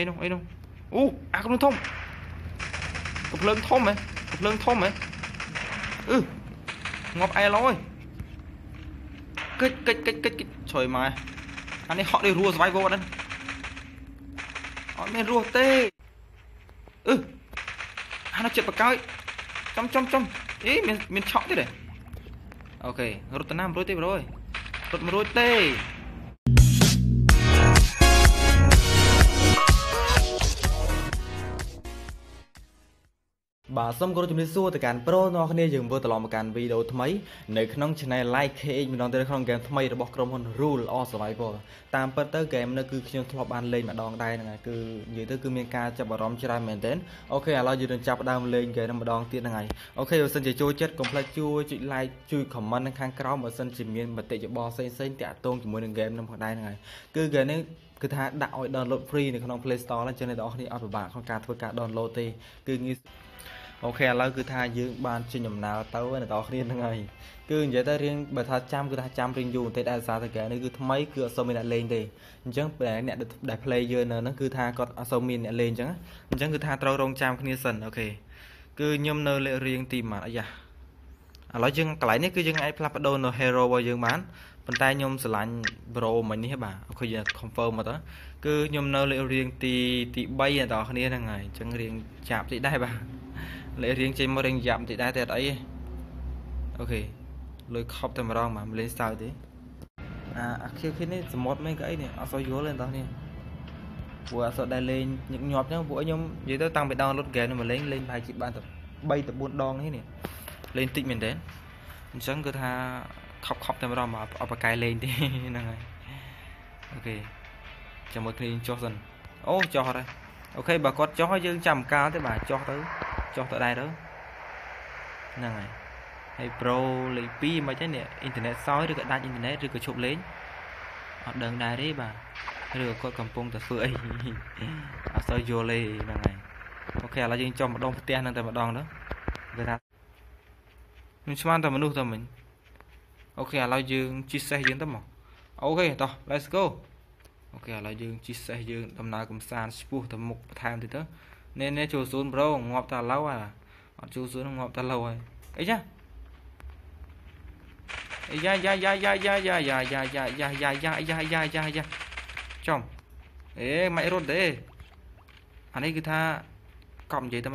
អីនោះអីនោះអូអាកំភ្លើងធំកំភ្លើងធំហ៎កំភ្លើងធំហ៎អឺងាប់អែលអើយកិច្ចកិច្ចកិច្ចកិច្ចកិច្ចឆ្រយមកអានេះហក់នេះរស់ស្វ័យវោហ្នឹងអត់មានរស់ទេអឺអានោះចិត្តបកោយចំចំចំអីមានមានឆក់ទៀតទេអូខេរត់ទៅណាមិនរួចទេប្រូអើយរត់មិនរួចទេ បាទសូមគោរពជំរាបសួរទៅកាន់ប្រូអ្នកគ្នាយើងមើលត្រឡប់មកកាន់វីដេអូថ្មីនៅក្នុង Channel Like KH ម្ដងទៀតក្នុងហ្គេមថ្មីរបស់ក្រុមហ៊ុន Rule of Survival តាមពិតទៅហ្គេមនេះគឺខ្ញុំធ្លាប់បានលេងម្ដងដែរហ្នឹងហើយគឺនិយាយទៅគឺមានការចាប់អារម្មណ៍ច្រើនមែនទែនអូខេឥឡូវយើងនឹងចាប់ផ្ដើមលេងហ្គេមនេះម្ដងទៀតហ្នឹងហើយអូខេបើសិនជាចូលចិត្តកុំភ្លេចជួយចុច Like ជួយ Comment នៅខាងក្រោមបើសិនជាមានមតិយោបល់ផ្សេងៗតាក់ទងជាមួយនឹងហ្គេមនេះផងដែរហ្នឹងហើយគឺហ្គេមនេះគឺថាដាក់ឲ្យ download free នៅក្នុង Play Store អញ្ចឹងអ្នកនរគ្នាអត់ពិបាកក្នុងការធ្វើការ download ទេគឺងាយ អូខេឥឡូវគឺថាយើងបានចេញដំណើរទៅអ្នកនរគ្នាហ្នឹងហើយគឺនិយាយទៅរៀងបើថាចាំគឺថាចាំរៀងយូរបន្តិចដែរសារតែកែនេះគឺថ្មីគឺអត់សូវមានអ្នកលេងទេអញ្ចឹងអ្នកដែល player នៅហ្នឹងគឺថាគាត់អត់សូវមានអ្នកលេងអញ្ចឹងអញ្ចឹងគឺថាត្រូវរងចាំគ្នាសិនអូខេគឺខ្ញុំនៅលេខរៀងទីម៉ាត់អាយ៉ាឥឡូវយើងកន្លែងនេះគឺយើងអាចផ្លាស់ប្ដូរនៅ hero របស់យើងបានប៉ុន្តែខ្ញុំស្រឡាញ់ bro មិញនេះបាទអូខេយើង confirm មកទៅគឺខ្ញុំនៅលេខរៀងទីទី3អ្នកនរគ្នាហ្នឹងហើយអញ្ចឹងរៀងចាប់តិចដែរបាទ លេរៀងចេញមករៀងយ៉ាប់បន្តិចដែរតែអត់អីទេអូខេលុយខប់តែម្ដងបាទមិនលេងស្ទើរទេអាអាខៀវខៀនេះសមុទ្រមិនក៏អីនេះអត់សូវយល់ទេបងនេះព្រោះអត់សូវដែរលេងញឹកញាប់ចឹងពួកខ្ញុំនិយាយទៅតាំងពី download game នេះមកលេងលេងប្រហែលជាបានតែ3ទៅ4ដងនេះនេះលេងតិចមែនទេអញ្ចឹងគឺថាខប់ខប់តែម្ដងមកអត់បកកាយលេងទេហ្នឹងហើយអូខេចាំមើលគ្នាចុះសិនអូចុះអត់ហើយអូខេបើគាត់ចុះហើយយើងចាំកាលទេបាទចុះទៅ ចុះទៅដែរទៅហ្នឹងហើយហើយ Pro លេខ2មិនចឹងនេះអ៊ីនធឺណិតសោយឬក៏ដាច់អ៊ីនធឺណិតឬក៏ឈប់លេងអត់ដឹងដែរទេបាទឬក៏គាត់កំពុងតែធ្វើអីអត់សូវយល់ទេហ្នឹងហើយអូខេឥឡូវយើងចុះម្ដងផ្ទះហ្នឹងតែម្ដងទៅគេថាខ្ញុំស្មានតែមនុស្សតែមិញអូខេឥឡូវយើងជិះសេះយើងទៅមកអូខេតោះ let's go អូខេឥឡូវយើងជិះសេះយើងដំណើរកំសាន្តឆ្ពោះទៅមុខបន្ថែមទៀតទៅ នេះនេះចូល0ប្រូងាប់តែឡូវអាអត់ចូល0ងាប់តែឡូវហើយអីចាអីយ៉ាយ៉ាយ៉ាយ៉ាយ៉ាយ៉ាយ៉ាយ៉ាយ៉ាយ៉ាយ៉ាយ៉ាយ៉ាយ៉ាយ៉ាយ៉ាចំអេមិនរត់ទេអានេះគឺថាកប់និយាយតែ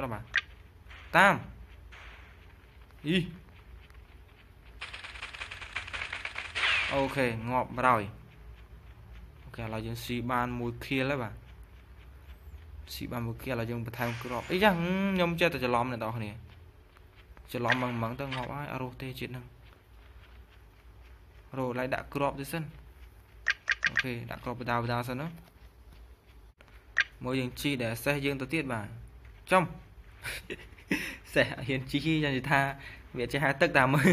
ស៊ីបានមួយខៀលហើយបាទស៊ីបានមួយគៀឥឡូវយើងបន្ថែមក្របអីយ៉ាខ្ញុំចេះតែច្រឡំអ្នកនរគ្នាច្រឡំម៉ងម៉ងទៅងាប់ហើយអត់រស់ទេជាតិហ្នឹងរោ lại ដាក់ក្របទៅសិនអូខេដាក់ក្របបដាបដាសិនណាមកយើងជីដែលសេះយើងទៅទៀតបាទចំសេះហ៊ានជីយ៉ាងនិយាយថាវាចេះហែទឹកតាមមើល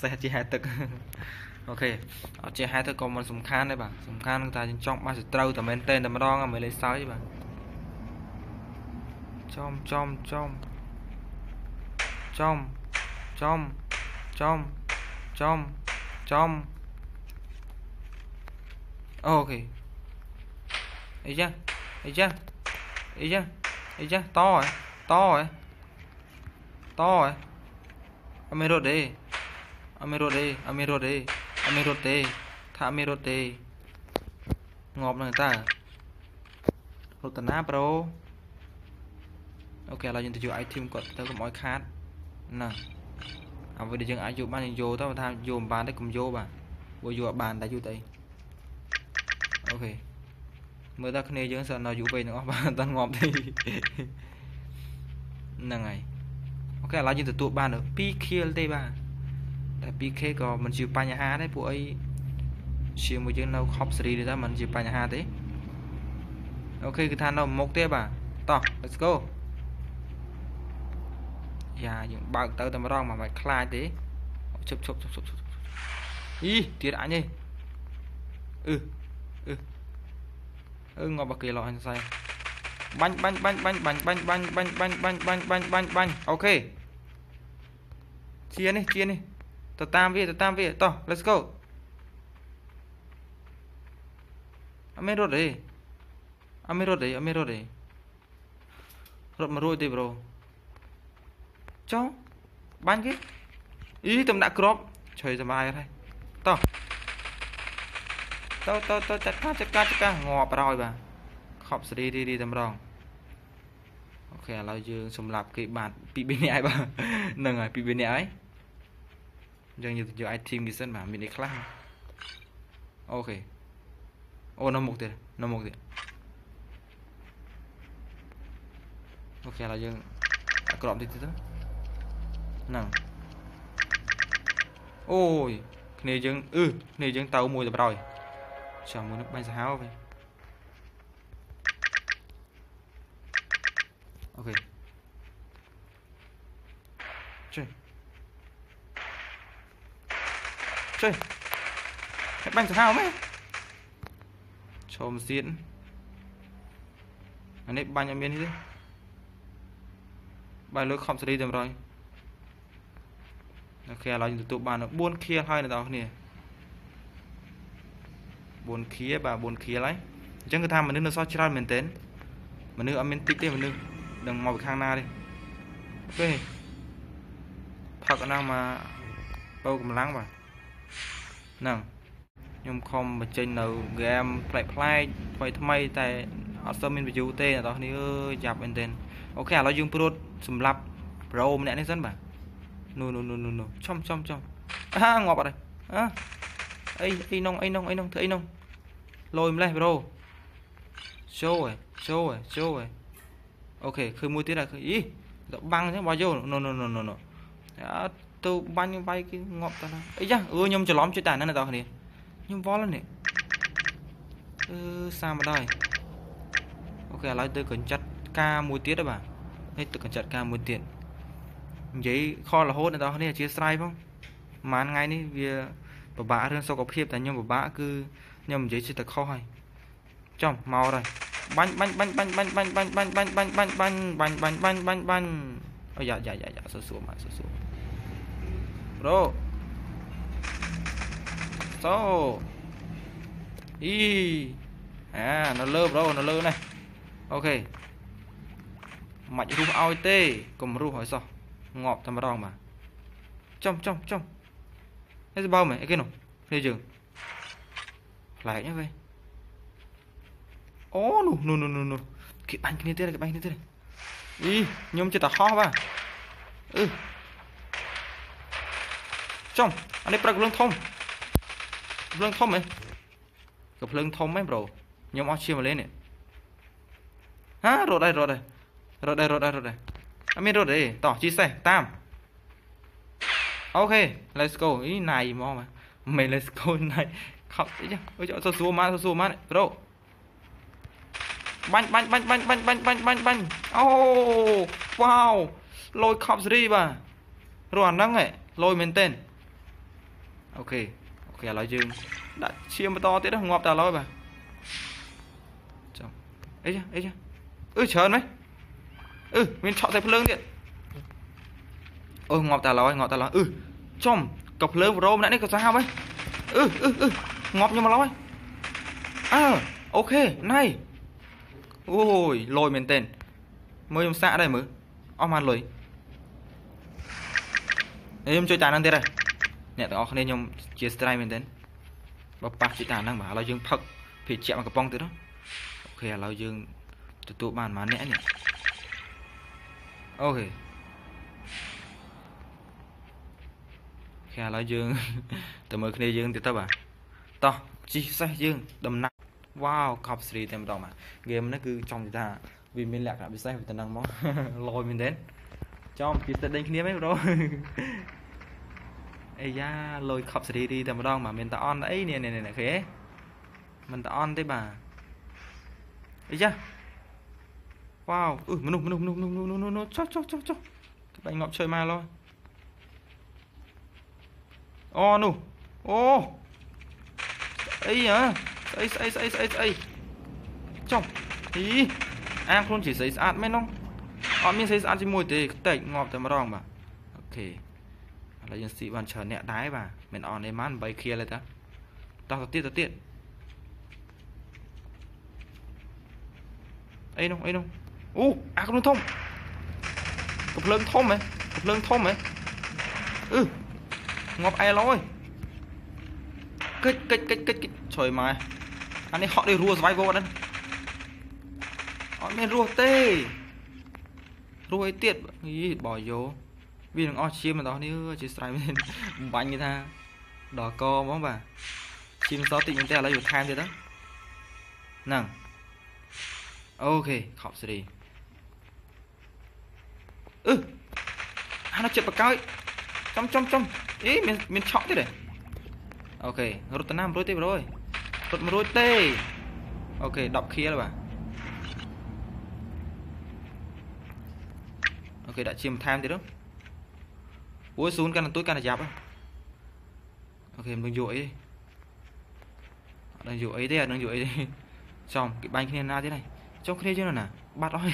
សេះចេះហែទឹកអូខេអត់ចេះហែទឹកក៏មិនសំខាន់ដែរបាទសំខាន់គឺថាយើងចង់បានសត្រូវតែមែនតែម្ដងមិនលេសសើចបាទ ចំចំចំចំចំចំចំចំអូខេអីចាអីចាអីចាអីចាតហ៎តហ៎តហ៎អត់មានរត់ទេអត់មានរត់ទេអត់មានរត់ទេអត់មានរត់ទេថាអត់មានរត់ទេងាប់នឹងតើរត់តាណាប្រូ okay ឥឡូវយើងទៅយក item គាត់ទៅកុំឲ្យខាតណាអ្វីដែលយើងអាចយកបានយើងយកទៅថាយកមិនបានទេកុំយកបាទព្រោះយកបានតែយូរទៅអី okay មើលដល់គ្នាយើងសិននៅយូរពេកទាំងអស់បានតែងាប់ទេហ្នឹងហើយ okay ឥឡូវយើងទទួលបាន2 kill ទេបាទតែ 2k ក៏មិនជាបញ្ហាដែរពួកអីជាមួយយើងនៅ hopseries ទេតែមិនជាបញ្ហាទេអូខេគឺថានៅមុខទេបាទតោះ let's go យ៉ាយើងបើកទៅតែម្ដងមកមិនខ្លាចទេឈប់ឈប់ឈប់ឈប់ឈប់អីទៀតអញឯងអឺអឺអឺងាប់គេលោអញស្អីបាញ់បាញ់បាញ់បាញ់បាញ់បាញ់បាញ់បាញ់បាញ់បាញ់បាញ់បាញ់បាញ់បាញ់អូខេជានេះជានេះទៅតាមវាទៅតាមវាតោះ let's go អត់មានរត់ទេអត់មានរត់ទេអត់មានរត់ទេរត់មករួចទេប្រូ ចុះបាញ់គេអីតំដាក់ក្របឆ្វេងសុបាយហើយតោះទៅទៅទៅចាត់ការចាត់ការចាត់ការងាប់ប្រោយបាទខប់សេរីរីរីតែម្ដងអូខេឥឡូវយើងសម្រាប់គេបាទពី2នាក់ហើយបាទហ្នឹងហើយពី2នាក់ហើយយើងយកយក item គេសិនបាទមាននេះខ្លះអូខេអូនៅមុខទៀតនៅមុខទៀតអូខេឥឡូវយើងអាក្របតិចទៀតទៅ ហ្នឹងអូយគ្នាយើងអឺគ្នាយើងទៅមួយទៅប្រោយចាំមួយនេះបាញ់សាហាវវិញអូខេជួយជួយให้បាញ់សាហាវមែនឈោមសៀនអានេះបាញ់អត់មាននេះទេបាយលើខំសេរីតែម្ដង អូខេឥឡូវយើងទទួលបាន4ខៀលហើយអ្នកនរគ្នា4ខៀបាទ4ខៀលហើយអញ្ចឹងគឺថាមនុស្សនៅសល់ច្រើនមែនទែនមនុស្សអត់មានតិចទេមនុស្សនឹងមកពីខាងណាទេអូខេផឹកអណ្ណងមកបោកម្លាំងបាទហ្នឹងខ្ញុំខំបញ្ចេញនៅហ្គេមប្លែកប្លែកថ្មីថ្មីតែអត់សូវមាន view ទេអ្នកនរគ្នាអើយចាប់មែនទែនអូខេឥឡូវយើងព្រួតសម្រាប់ pro ម្នាក់នេះសិនបាទ no no no no no. Trong trong trong à, ngọt bạn này à. ấy ấy nong ấy nong ấy nong nông ấy nong. Lôi lên bro. Show rồi show rồi show rồi ok khơi mua tiết là khơi ý băng chứ bao nhiêu? No no no no no. À, tôi băng nhiêu bay cái ngọt ta là ấy chứ ừ nhom chờ lóm chơi tàn nó là tao này nhom vó lên này ừ, sao mà đây? Ok à, lại tôi cần chặt ca mua tiết đó bà. Hết tôi cần chặt ca mua tiền នេះអឺសាមកដល់អូខេឥឡូវទៅកញ្ចាត់ការមួយទៀតហើយបាទនេះទៅកញ្ចាត់ការមួយទៀតនិយាយខលរហូតអ្នកនរគ្នាអធិស្ឋានផងប្រហែលថ្ងៃនេះវាពិបាករឿងសុខភាពតែខ្ញុំពិបាកគឺខ្ញុំនិយាយចិត្តតែខុសហើយចំមកហើយបាញ់បាញ់បាញ់បាញ់បាញ់បាញ់បាញ់បាញ់បាញ់បាញ់បាញ់បាញ់បាញ់បាញ់បាញ់បាញ់បាញ់អូយ៉ាយ៉ាយ៉ាយ៉ាសួរមកសួរប្រូសូអីអានៅលើប្រូនៅលើនេះអូខេមិនរស់ឲ្យទេកុំរស់ឲ្យសោះ ងាប់តែម្ដងបាទចំចំចំនេះសបោមែនអីគេនោះនេះយើងប្លែកហ្នឹងវិញអូនោះនោះនោះនោះគេបាញ់គ្នាទៀតគេបាញ់គ្នាទៀតអីខ្ញុំចិត្តតែហោះបាទអឺចំអានេះប្រឹកភ្លើងធំភ្លើងធំហ៎ក៏ភ្លើងធំហ៎ប្រូខ្ញុំអស់ឈាមមកលេងនេះហារត់ហើយរត់ហើយរត់ហើយរត់ហើយរត់ហើយ អត់មានរត់ទេតោះជីសេះតាមអូខេ let's go អីណៃមកមកមិន let's go ណៃខប់អីចាអើយសួរមកសួរមកប្រូបាញ់បាញ់បាញ់បាញ់បាញ់បាញ់បាញ់បាញ់បាញ់អូវ៉ាវលយខប់សេរីបាទរស់អាហ្នឹងឯងលយមែនតើអូខេអូខេឥឡូវយើងដាក់ឈាមបន្តទៀតងាប់តែឥឡូវបាទចាំអីចាអីចាអឺច្រើនមែន អឺមានឆក់តែភ្លើងទៀតអូងាប់តែឡយងាប់តែឡយអឺចំក៏ភ្លើងប្រូម្នាក់នេះក៏សាហាប់ហ៎អឺអឺអឺងាប់ខ្ញុំមកឡយអើអូខេណៃអូយលយមែនតើមើលខ្ញុំសាក់ដែរមើលអស់បានលុយខ្ញុំជួយតាហ្នឹងទៀតហើយអ្នកទាំងអស់គ្នាខ្ញុំជា strike មែនតើបើប៉ះជួយតាហ្នឹងបាទឥឡូវយើងផឹកភេទជាក់មកកំប៉ុងទៀតអូខេឥឡូវយើងទទួលបានប៉ុន្មានអ្នកនេះ អូខេគេឥឡូវយើងទៅមើលគ្នាយើងទៀតទៅបាទតោះជីសេះយើងដំណាក់វ៉ាវកប់ស្រីតែម្ដងបាទហ្គេមនេះគឺចំថាវាមានលក្ខណៈពិសេសវាទៅនឹងមកលយមែនទេចំពីទៅដេញគ្នាមែនប្រូអេយ៉ាលយខប់សេរីរីតែម្ដងបាទមានតអន់អីនេះនេះឃើញមិនតអន់ទេបាទអីយ៉ា Wow, ui menung menung menung menung menung menung menung chóc chóc chóc chóc, cái bánh ngọc chơi mà lo. Oh no. ô, Ấy à. Ấy ấy ấy ấy ấy. chóc, Ý. À không chỉ sấy sát mấy nong. Ờ, Ở miên sấy sát chỉ mùi tê tệ ngọc tầm rong bà. Ok. Là dân sĩ bàn chờ nẹ đáy bà. Mình on em ăn bay kia lại ta. Tao tiết tao tiết. Ấy nong, ấy nong. អីស្អាតជាមួយទេខ្ទេចងាប់តែម្ដងបាទអូខេឥឡូវយើងស៊ីបានច្រើនអ្នកដែរបាទមិនអន់ទេបាន8ខៀលទេតាតោះទៅទៀតទៅទៀតអីនោះអីនោះអូអាកំភ្លើងធំកំភ្លើងធំហ៎កំភ្លើងធំហ៎អឺងាប់អែលអើយកិច្ចកិច្ចកិច្ចកិច្ចឆ្លើយមកអានេះហក់នេះរស់ស្វ័យវោហ្នឹងអត់មានរស់ទេរស់អីទៀតយីបោយោវានឹងអស់ជាម្ដងនេះអើជាស្រ័យមែនបំបាញ់គេថាដល់កហ្មងបាទជាមិនសល់តិចមែនទេឥឡូវយកថែមទៀតហ្នឹងអូខេខប់សេរី អឺអានោះចិត្តបកោយចំចំចំអីមានមានឆក់ទៀតទេអូខេរត់ទៅណាមិនរួចទេប្រូអើយរត់មិនរួចទេអូខេ10ខៀលបាទអូខេដាក់ជាបន្ថែមទៀតទៅអូយស៊ូនកាន់តែទួយកាន់តែយ៉ាប់អូខេមិនយកអីអត់ដឹងយកអីទេអត់ដឹងយកអីទេចំគេបាញ់គ្នាណាទៀតហើយចុះគ្នាយើងណា បាត់អស់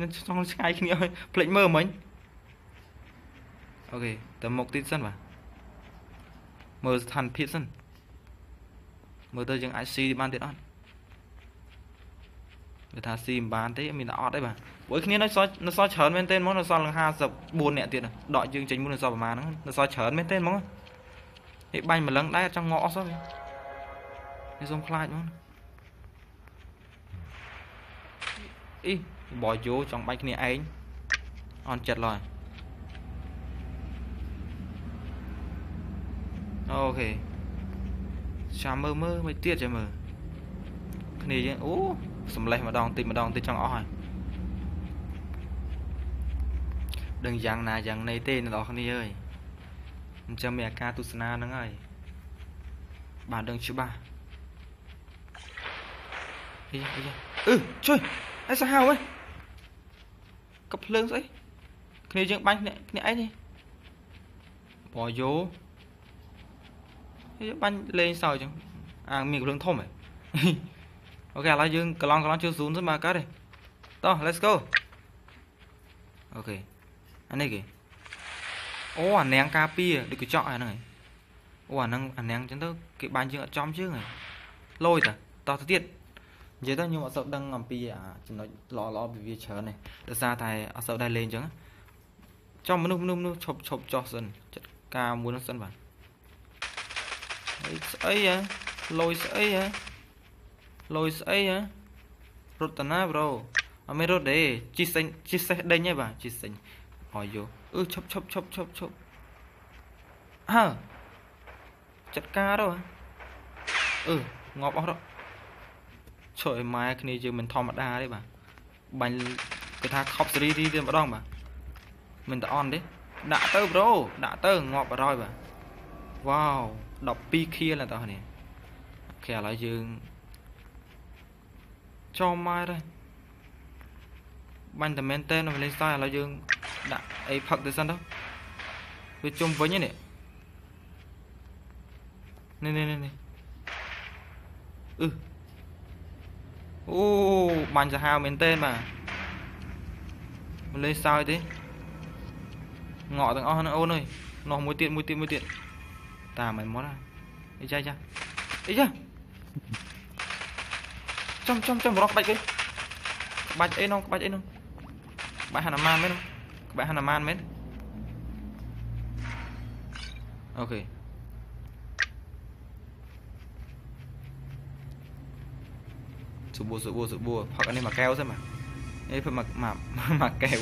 នឹងចង់ឆ្ងាយគ្នាហើយភ្លេចមើលមិញអូខេទៅមុខទៀតសិនបាទមើលស្ថានភាពសិនមើលទៅយើងអាចស៊ីបានទៀតអត់គេថាស៊ីមិនបានទេមានតែអត់ទេបាទព្រោះគ្នានៅសល់នៅសល់ច្រើនមែនទែនហ្មងនៅសល់54នាក់ទៀតដកយើងចេញមុននៅសល់ប្រហែលហ្នឹងនៅសល់ច្រើនមែនទែនហ្មងនេះបាញ់ម្លឹងដែរចង់ងក់អស់សោះនេះសុំខ្លាចហ្មង អីបោយោចង់បាច់គ្នាឯងអន់ចិត្តឡើយអូខេចាំមើលមើលមិនទៀតចាំមើលគ្នាយើងអូសំលេះម្ដងតិចម្ដងតិចចង់អស់ហើយដឹងយ៉ាងណាយ៉ាងណីទេអ្នកនរគ្នាអើយអញ្ចឹងមានអាការទស្សនាហ្នឹងហើយបាទដឹងច្បាស់អីអីអឺជួយ អីសាហាវហ៎កភ្លើងស្អីគ្នាយើងបាញ់គ្នាគ្នាឯងនេះបោយោយើងបាញ់លេងសើចចឹងអាមានកភ្លើងធំហ៎អូខេឥឡូវយើងកន្លងកន្លងជួយស៊ូនសិនមកកើតទេតោះ let's go អូខេអានេះគេអូអានាងការពារដូចកញ្ចក់អាហ្នឹងអូអាហ្នឹងអានាងចឹងទៅគេបាញ់យើងអត់ចំជើងហ៎លយតាតោះទៅទៀត និយាយទៅខ្ញុំអត់សូវដឹងអំពីអាចំណុចល្អល្អពីវាច្រើនទេដោយសារតែអត់សូវដែរលេងអញ្ចឹងចំមនុស្សមនុស្សមនុស្សឈប់ឈប់ចោះសិនចាត់ការមួយនោះសិនបាទអីស្អីហ៎លយស្អីហ៎លយស្អីហ៎រត់តាណាប្រូអត់មានរត់ទេជីសេញជីសេះដេញហ៎បាទជីសេញអោយយោអឺឈប់ឈប់ឈប់ឈប់ឈប់អើចាត់ការទៅអឺងាប់អស់ទៅ ឈុយម៉ែគ្នាយើងមិនធម្មតាទេបាទបាញ់គេថាខប់សេរីទីទៀតម្ដងបាទមិនតអន់ទេដាក់ទៅប្រូដាក់ទៅងាប់100បាទវ៉ាវ12ខៀលតោះនេះអូខេឥឡូវយើងចំម៉ែដែរបាញ់តែមែនតើនៅលេងស្ទាយឥឡូវយើងដាក់អីផឹកទៅសិនទៅវាជុំវិញនេះនេះនេះនេះអឺអូបាញ់សាហាវមែនទេបាទមិនលេងសើចទេងក់ទាំងអស់ហ្នឹងអូនអើ យនោះមួយទៀតមួយទៀតមួយទៀតតាមមិនមកអីចាចាអីចាចំចំចំរកក្បាច់គេក្បាច់អីនោះក្បាច់អីនោះក្បាច់ហនុមានមែនក្បាច់ហនុមានមែនអូខេ សុបួសុបួសុបួផឹកអានេះមួយកែវសិនបាទអីធ្វើមកមកមួយកែវ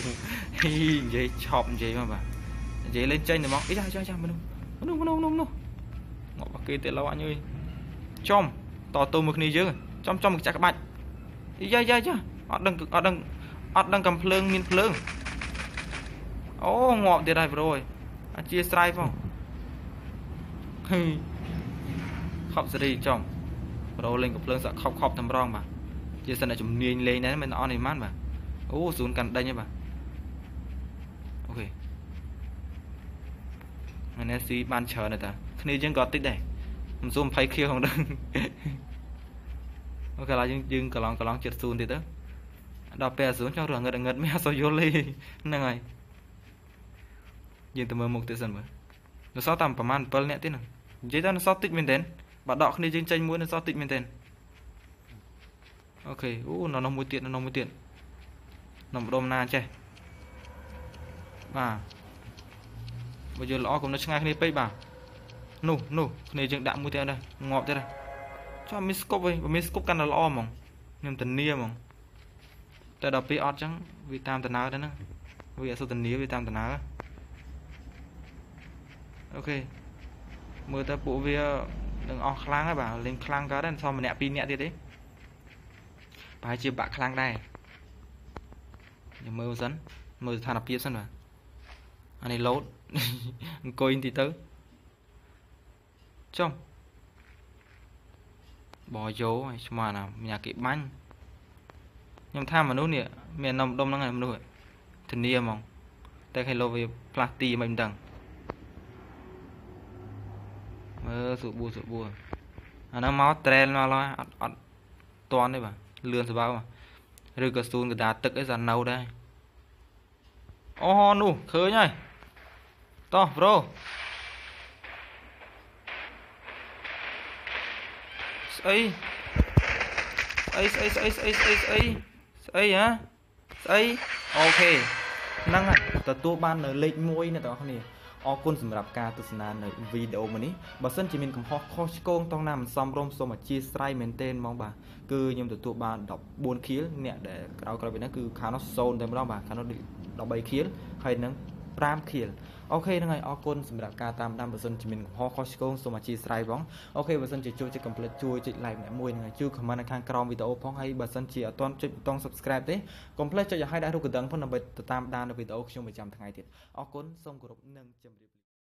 ហ៊ីនិយាយឆប់និយាយមកបាទនិយាយលេងចេញទៅមកអីចាចាចាមនុស្សមនុស្សមនុស្សមនុស្សមនុស្សមកបាគេទៀតឡោអញអើយចំតទៅមួយគ្នាយើងចំចំមកចាក់ក្បាច់អីយ៉ាយ៉ាយ៉ាអត់ដឹងអត់ដឹងអត់ដឹងកំភ្លើងមានភ្លើងអូងាប់ទៀតហើយប្រូអើយអធិស្ឋានផងហីខប់សេរីចំប្រូលេងកំភ្លើងសាក់ខប់ខប់តម្រងបាទ ជាសិនតែជំនាញលេងដែរមិនអន់ឯម៉ានបាទអូស៊ូនកាន់ដេញហ៎បាទអូខេអានេះស៊ីបានច្រើនទេតាគ្នាយើងក៏តិចដែរមិនស៊ូ20ខៀវផងដឹងអូខេឡើយយើងយើងកន្លងកន្លងចិត្តស៊ូនទៀតទៅដល់ពេលស៊ូនចង់រងងឹតងឹតមិនអត់សូវយល់ទេហ្នឹងហើយយើងទៅមើលមុខទៀតសិនមើលនៅសល់តែប្រហែល7នាក់ទៀតហ្នឹងនិយាយទៅនៅសល់តិចមែនទែនបើដកគ្នាយើងចេញមួយនៅសល់តិចមែនទែន អូខេអូនៅនោះមួយទៀតនៅនោះមួយទៀតនៅម្ដុំណាចេះបាទបើយល់ល្អកុំនៅឆ្ងាយគ្នាពេកបាទនោះនោះគ្នាយើងដាក់មួយទៀតដែរងាប់ទៀតដែរចាំមានស្គប់វិញបើមានស្គប់កាន់តែល្អហ្មងខ្ញុំធានាហ្មងតែដល់ពេលអត់ចឹងវាតាមដំណើរទៅហ្នឹងវាអត់សុទ្ធធានាវាតាមដំណើរអូខេមើលទៅពួកវានឹងអស់ខ្លាំងហើយបាទលេងខ្លាំងកើតហើយសមម្នាក់ពីរនាក់ទៀតទេ ប្រហែលជាបាក់ខ្លាំងដែរយើងមើលសិនមើលស្ថានភាពសិនបាទអានេះ load អង្គុយបន្តិចទៅចុះបោយោឲ្យស្មានណាមានអាគេបាញ់ខ្ញុំថាមនុស្សនេះមាននំដុំហ្នឹងឯងមនុស្សធានាហ្មង តែគេលោវាផ្លាស់ទីមិនដឹងមើលសុបួសុបួអាហ្នឹងមកត្រែលមកឡើយអត់អត់តន់ទេបាទ លឿនសបៅឬក៏ស៊ូនកដាទឹកអីសានៅដែរអូនោះឃើញហើយតោះប្រូស្អីស្អីស្អីស្អីស្អីស្អីស្អីស្អីហ៎ស្អីអូខេហ្នឹងហើយទទួលបាននៅលេខ1ណាបងប្អូន អរគុណសម្រាប់ការទស្សនានៅវីដេអូមួយនេះបើសិនជាមានកំហុសខុសឆ្គងតង់ណាមិនសមរម្យសូមអធិស្ឋានមែនទែនហ្មងបាទគឺខ្ញុំទទួលបាន14 kill អ្នកដែលក្រោយក្រោយពីហ្នឹងគឺខាងនោះ0តែម្ដងបាទខាងនោះ13 kill ហើយនឹង5 kill okay ហ្នឹងហើយអរគុណសម្រាប់ការតាមដានបើសិនជាមានកំហុសខុសឆ្គងសូមអធិស្ឋានផង okay បើសិនជាចូលចិត្តកុំភ្លេចជួយចុច like ម្នាក់មួយហ្នឹងហើយជួយ comment នៅខាងក្រោមវីដេអូផងហើយបើសិនជាអត់ទាន់ចុចប៊ូតុង subscribe ទេកុំភ្លេចចុចឲ្យដាក់រូបកណ្ដឹងផងដើម្បីតាមដាននៅវីដេអូខ្ញុំប្រចាំថ្ងៃទៀតអរគុណសូមគោរពនិងជម្រាប